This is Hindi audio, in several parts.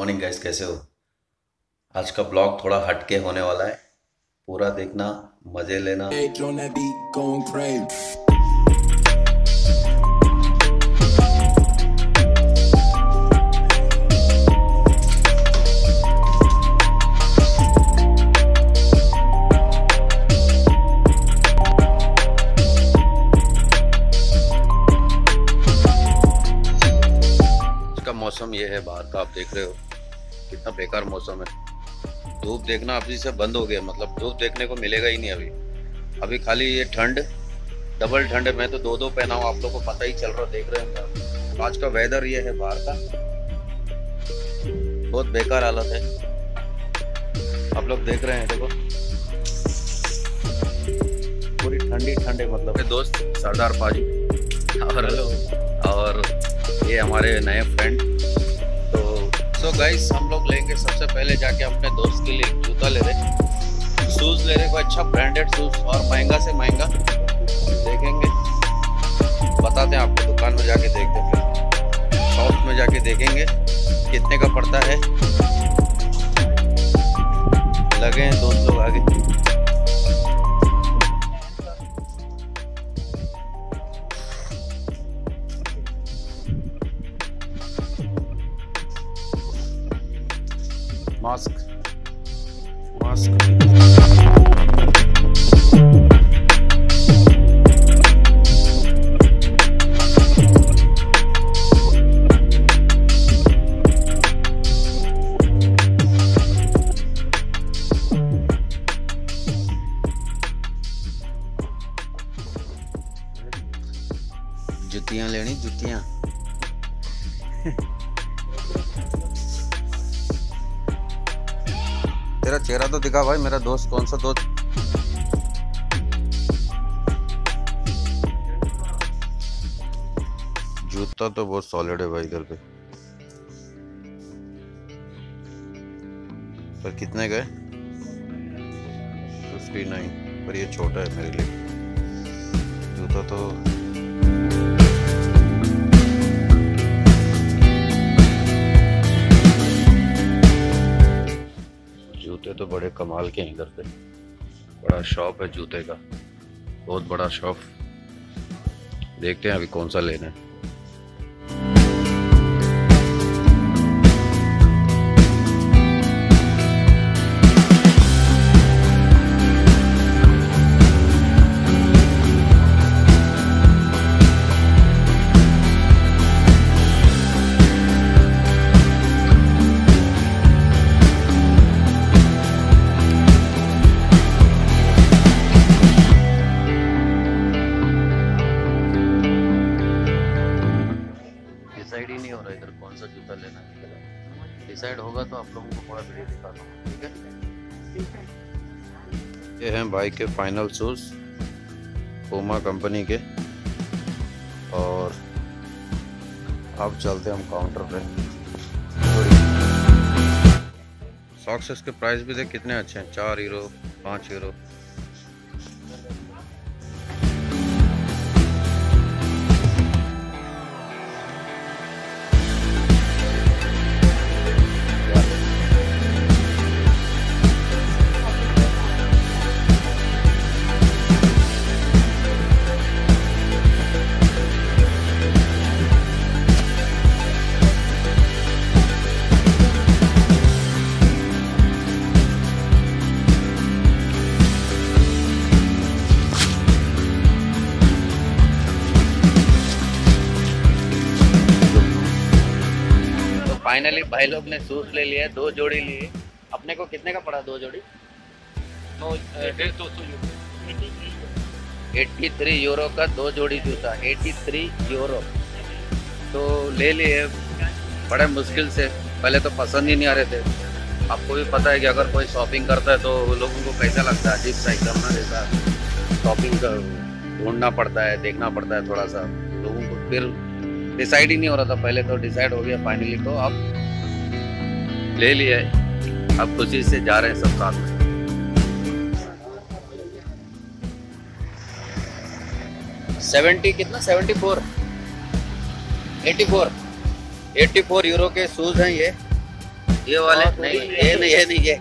मॉर्निंग गाइस कैसे हो? आज का ब्लॉग थोड़ा हटके होने वाला है। पूरा देखना मज़े लेना। मौसम ये है बाहर का आप देख रहे हो। कितना बेकार मौसम है। धूप देखना अभी से बंद हो गया मतलब धूप देखने को मिलेगा ही नहीं अभी। अभी खाली ये ठंड डबल ठंड है मैं तो दो दो पहना हूँ आप लोग को पता ही चल रहा देख रहे हैं आज का वेदर ये है बाहर का। बहुत बेकार हालत है। आप लोग देख रहे हैं देखो। पूरी ठंडी ठंडे मतलब। मेरे दोस्त सरदार पाजी। और और ये हमारे नए फ्रेंड सो गाइस हम लोग लेंगे सबसे पहले जाके अपने दोस्त के लिए जूता ले रहे शूज़ ले रहे कोई अच्छा ब्रांडेड शूज़ और महँगा से महँगा। देखेंगे। बताते हैं आपको दुकान में जाके देखते फिर शॉप में जाके देखेंगे कितने का पड़ता है। लगे हैं दोस्त लोग आगे। मास्क मास्क जुतियाँ लेनी जुतियाँ। तेरा चेहरा तो दिखा भाई, मेरा दोस्त कौन सा दोस्त? जूता तो बहुत सॉलिड है भाई इधर पे। पर कितने गए फिफ्टी नाइन पर ये छोटा है मेरे लिए। जूता तो जूते तो बड़े कमाल के हैं इधर पे बड़ा शॉप है जूते का। बहुत बड़ा शॉप देखते हैं अभी कौन सा लेना है। जूता लेना है डिसाइड होगा तो आप लोगों को पूरा वीडियो दिखाता हूँ, ठीक है? ये हैं भाई के फाइनल शूज़ पूमा कंपनी के। और अब चलते हम काउंटर पे। सॉक्सेस के प्राइस भी देख कितने अच्छे हैं, चार हीरो पाँच हीरो फाइनली भाई लोग ने शूज़ ले लिए दो जोड़ी लिए। अपने को कितने का पड़ा दो जोड़ी? एट्टी थ्री यूरो का दो जोड़ी जूता एट्टी थ्री यूरो। तो ले लिए बड़े मुश्किल से। पहले तो पसंद ही नहीं आ रहे थे। आपको भी पता है कि अगर कोई शॉपिंग करता है तो लोगों को कैसा लगता है? अजीब सा एकदम ना जैसा शॉपिंग कर ढूंढना पड़ता है देखना पड़ता है थोड़ा सा। लोगों को फिर डिसाइड ही नहीं हो रहा था पहले तो डिसाइड हो गया फाइनली तो अब ले लिया है। अब खुशी से जा रहे हैं सब साथ में। सेवेंटी कितना? Seventy four eighty four eighty four euro के शूज़ हैं ये। ये वाले नहीं ये नहीं ये नहीं ये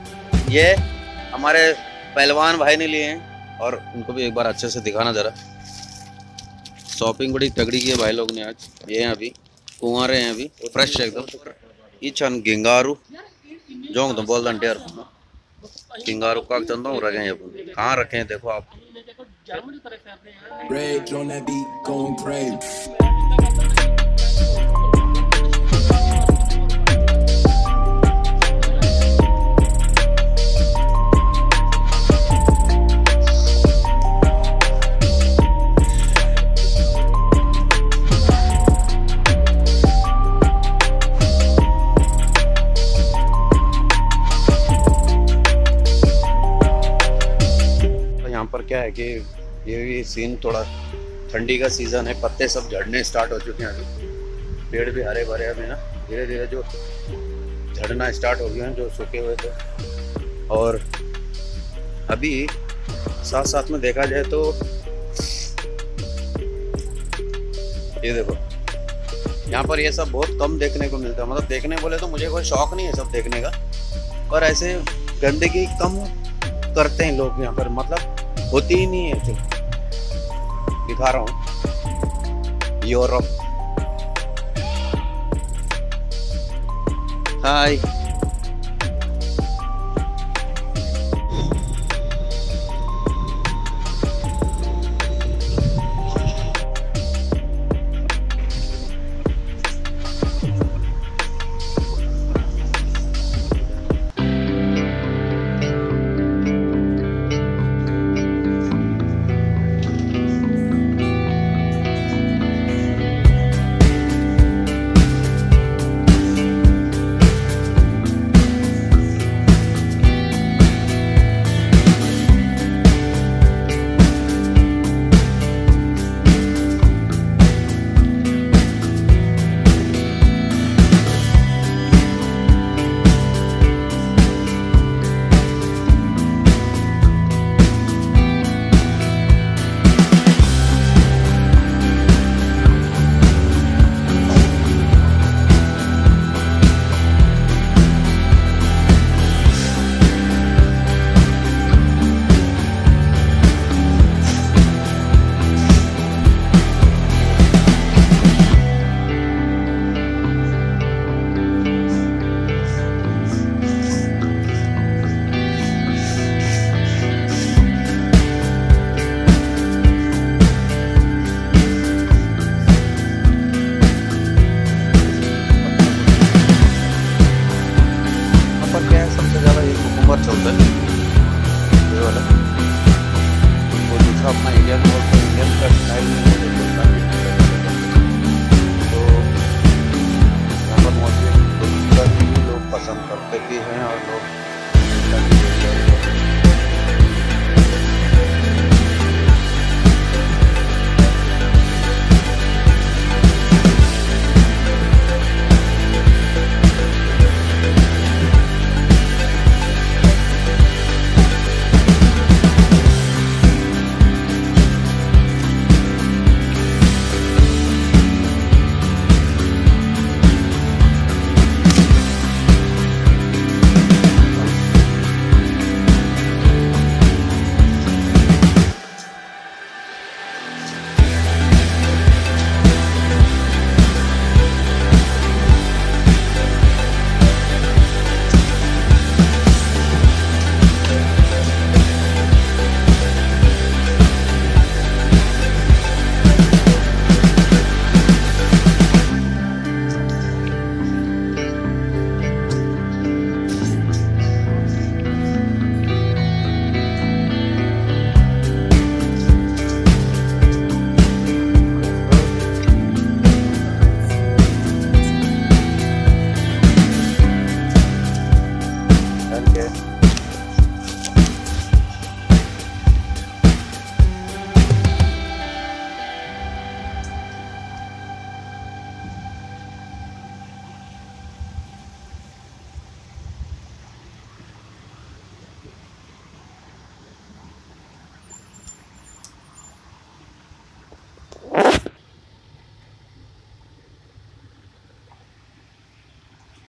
ये हमारे पहलवान भाई ने लिए हैं और उनको भी एक बार अच्छे से दिखाना जरा। शॉपिंग बड़ी तगड़ी की है भाई लोग ने आज। ये हैं अभी रहे हैं अभी फ्रेश एकदम। ये छन गिंगारू जोंग तो बोल दें डेर गिंगारू का चंद रखे हैं अपन कहाँ रखे हैं देखो आप। क्या है कि ये भी सीन थोड़ा ठंडी का सीज़न है, पत्ते सब झड़ने स्टार्ट हो चुके हैं अभी। पेड़ भी हरे भरे अभी ना। धीरे धीरे जो झड़ना स्टार्ट हो गए हैं, जो सूखे हुए थे। और अभी साथ साथ में देखा जाए तो ये देखो, यहाँ पर ये सब बहुत कम देखने को मिलता है। मतलब देखने बोले तो मुझे कोई शौक नहीं है सब देखने का। पर ऐसे गंदगी कम करते हैं लोग यहाँ पर। मतलब होती ही नहीं है ऐसे। दिखा रहा हूँ। यूरोप हाय इंडियन और इंडियन का स्टाइल में मुझे तो यहाँ पर मुझे लोग पसंद करते भी हैं और लोग